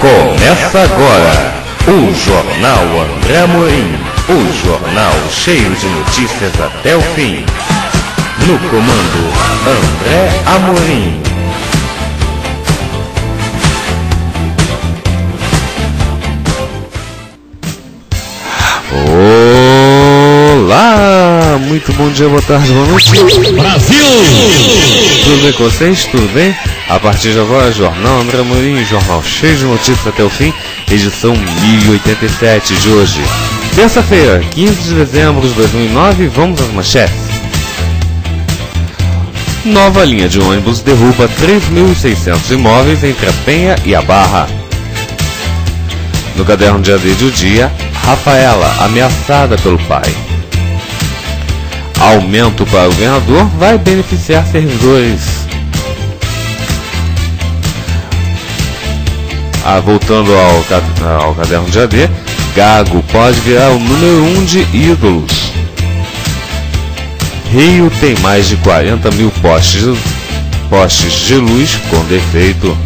Começa agora o Jornal André Amorim, o jornal cheio de notícias até o fim. No comando André Amorim. Olá! Muito bom dia, boa tarde, boa noite. Brasil! Tudo bem com vocês? Tudo bem? A partir de agora, Jornal André Amorim, jornal cheio de notícias até o fim, edição 1087 de hoje. Terça-feira, 15 de dezembro de 2009, vamos às manchetes. Nova linha de ônibus derruba 3.600 imóveis entre a Penha e a Barra. No caderno de AD do dia, Rafaela ameaçada pelo pai. Aumento para o governador vai beneficiar servidores. Ah, voltando ao, ao caderno de AD, Gago pode virar o número 1 um de ídolos. Rio tem mais de 40 mil postes, postes de luz com defeito.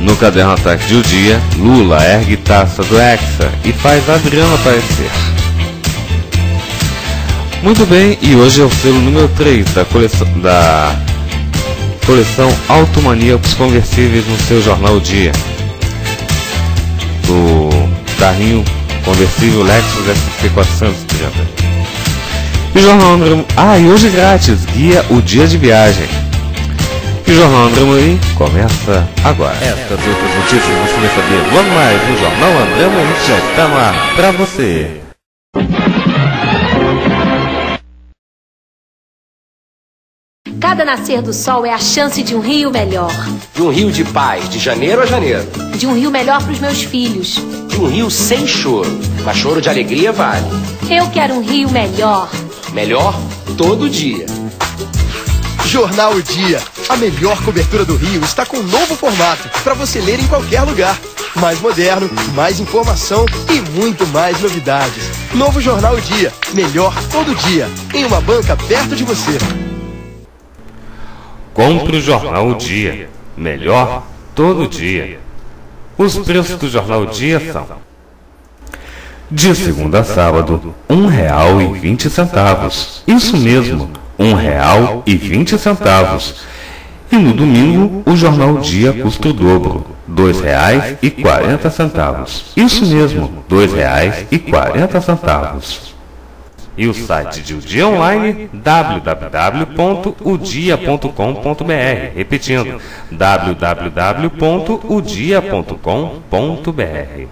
No caderno Ataque do Dia, Lula ergue taça do Hexa e faz Adriano aparecer. Muito bem, e hoje é o selo número 3 da coleção, da coleção Automaníacos Conversíveis no seu jornal Dia. Do carrinho conversível Lexus SC430. E o Jornal André... Ah, e hoje grátis, guia o dia de viagem. E o Jornal André Amorim começa agora. Estas outras notícias você vai saber logo mais no Jornal André Amorim que já está ar pra você. Cada nascer do sol é a chance de um rio melhor. De um rio de paz, de janeiro a janeiro. De um rio melhor para os meus filhos. De um rio sem choro, mas choro de alegria vale. Eu quero um rio melhor. Melhor todo dia. Jornal O Dia. A melhor cobertura do Rio está com um novo formato para você ler em qualquer lugar. Mais moderno, mais informação e muito mais novidades. Novo Jornal O Dia. Melhor todo dia. Em uma banca perto de você. Compre o Jornal o Dia. Melhor todo dia. Os preços do Jornal o Dia são de segunda a sábado, vinte centavos. Isso mesmo, um real e vinte centavos. No domingo, o Jornal o Dia custa o dobro, quarenta centavos. Isso mesmo, dois reais e o site de O Dia Online, www.udia.com.br. Repetindo, www.udia.com.br.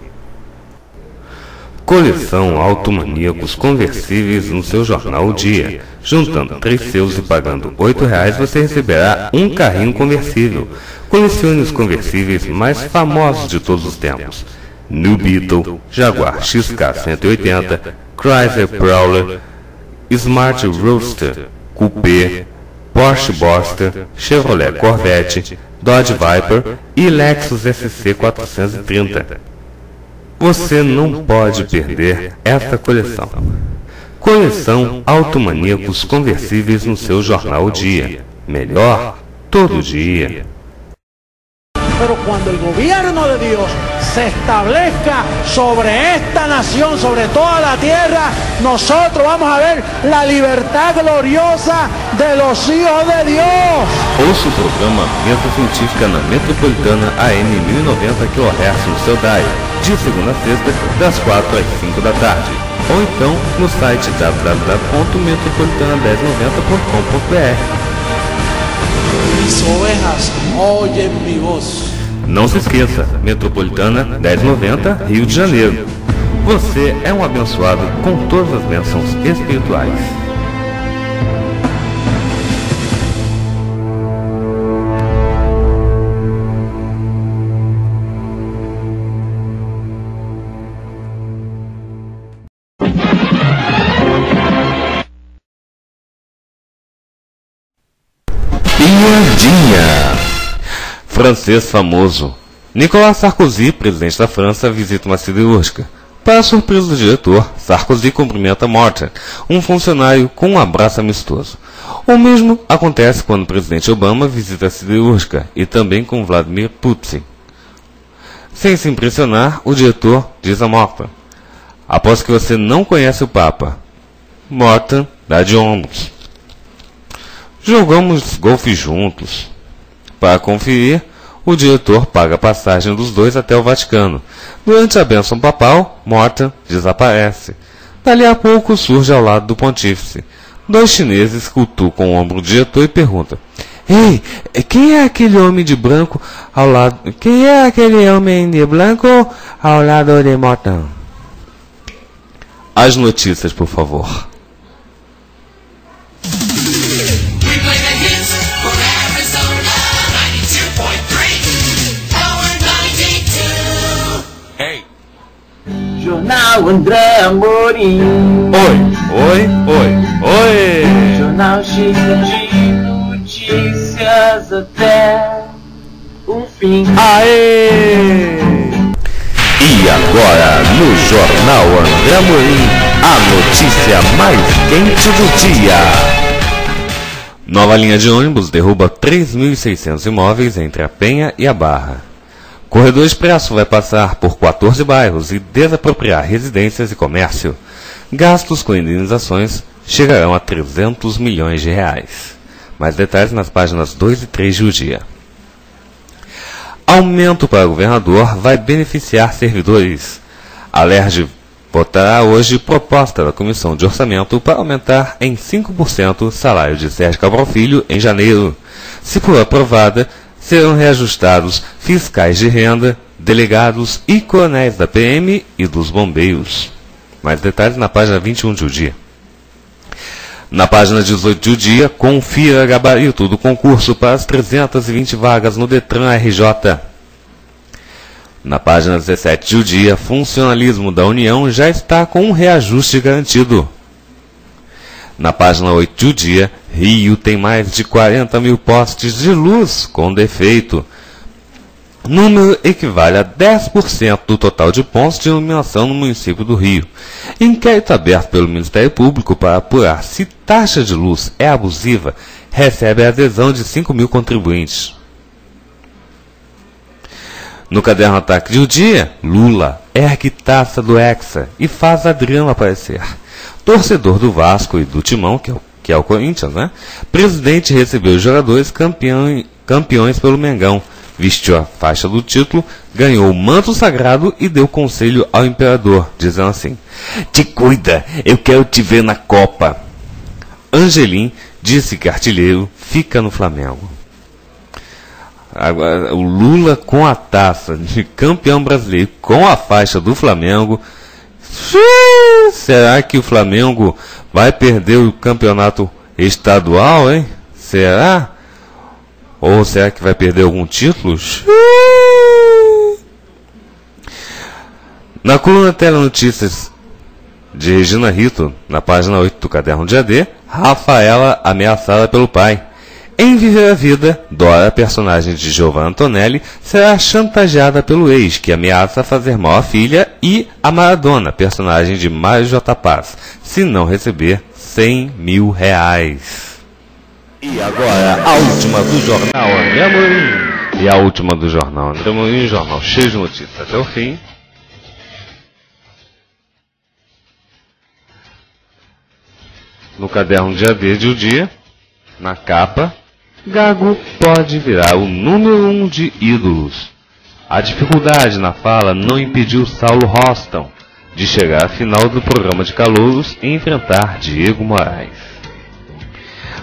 Coleção Automaníacos Conversíveis no seu jornal O Dia. Juntando três seus e pagando R$ reais você receberá um carrinho conversível. Colecione os conversíveis mais famosos de todos os tempos. New Beetle, Jaguar XK180, Chrysler Prowler, Smart Roadster, Coupé, Porsche Boxster, Chevrolet Corvette, Dodge Viper e Lexus SC430. Você não pode perder esta coleção. Coleção Automaníacos Conversíveis no seu jornal o Dia. Melhor todo dia. Pero cuando el gobierno de Dios se establezca sobre esta nación, sobre toda la tierra, nosotros vamos a ver la libertad gloriosa de los hijos de Dios. Ouça o programa Mesa Científica na Metropolitana AM 1090 kHz no seu dial, de segunda a sexta, das 4 às 5 da tarde. Ou então no site www.metropolitana1090.com.br. Mis ovejas oyen mi voz. Não se esqueça, Metropolitana 1090, Rio de Janeiro. Você é um abençoado com todas as bênçãos espirituais. Francês famoso. Nicolas Sarkozy, presidente da França, visita uma siderúrgica. Para a surpresa do diretor, Sarkozy cumprimenta Morton, um funcionário com um abraço amistoso. O mesmo acontece quando o presidente Obama visita a siderúrgica e também com Vladimir Putin. Sem se impressionar, o diretor diz a Morta: Após que você não conhece o Papa. Morta dá de ombros. Jogamos golfe juntos. Para conferir, o diretor paga a passagem dos dois até o Vaticano. Durante a bênção papal, Morta desaparece. Dali a pouco surge ao lado do pontífice. Dois chineses cutucam o ombro do diretor e perguntam: Ei, quem é aquele homem de branco ao lado? Quem é aquele homem de branco ao lado de Mortan? As notícias, por favor. Jornal André Amorim. Oi, oi, oi, oi. Jornal cheio de notícias até o fim. Aê! E agora, no Jornal André Amorim, a notícia mais quente do dia. Nova linha de ônibus derruba 3.600 imóveis entre a Penha e a Barra. Corredor Expresso vai passar por 14 bairros e desapropriar residências e comércio. Gastos com indenizações chegarão a 300 milhões de reais. Mais detalhes nas páginas 2 e 3 do dia. Aumento para governador vai beneficiar servidores. A LERJ votará hoje proposta da Comissão de Orçamento para aumentar em 5% o salário de Sérgio Cabral Filho em janeiro. Se for aprovada, serão reajustados fiscais de renda, delegados e coronéis da PM e dos bombeiros. Mais detalhes na página 21 de O Dia. Na página 18 de O Dia, confira gabarito do concurso para as 320 vagas no Detran RJ. Na página 17 de O Dia, funcionalismo da União já está com um reajuste garantido. Na página 8 de O Dia, Rio tem mais de 40 mil postes de luz com defeito. Número equivale a 10% do total de pontos de iluminação no município do Rio. Inquérito aberto pelo Ministério Público para apurar se taxa de luz é abusiva recebe a adesão de 5 mil contribuintes. No caderno Ataque de O Dia, Lula ergue taça do Hexa e faz Adriano aparecer. Torcedor do Vasco e do Timão, que é o, que é o Corinthians, né? Presidente recebeu os jogadores campeão, campeões pelo Mengão, vestiu a faixa do título, ganhou o manto sagrado e deu conselho ao imperador, dizendo assim: Te cuida, eu quero te ver na Copa. Angelim disse que artilheiro fica no Flamengo. Agora, o Lula com a taça de campeão brasileiro, com a faixa do Flamengo. Será que o Flamengo vai perder o campeonato estadual, hein? Será? Ou será que vai perder algum título? Na coluna Tela Notícias de Regina Rito, na página 8 do caderno de AD, Rafaela ameaçada pelo pai. Em Viver a Vida, Dora, personagem de Giovanna Antonelli, será chantageada pelo ex, que ameaça fazer mal à filha, e a Maradona, personagem de Mário J. Paz, se não receber 100 mil reais. E agora, a última do jornal André Amorim. E a última do jornal André Amorim, jornal cheio de notícias até o fim. No caderno de AD de o dia, na capa, Gago pode virar o número um de ídolos. A dificuldade na fala não impediu Saulo Roston de chegar à final do programa de calouros e enfrentar Diego Moraes.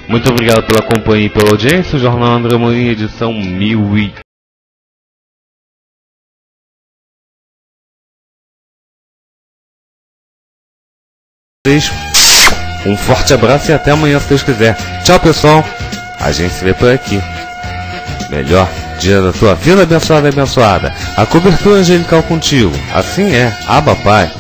Muito obrigado pela companhia e pela audiência. O Jornal André Morim, edição 1000 e... Um forte abraço e até amanhã, se Deus quiser. Tchau, pessoal. A gente se vê por aqui. Melhor dia da tua vida abençoada e abençoada. A cobertura angelical contigo. Assim é. Aba Pai.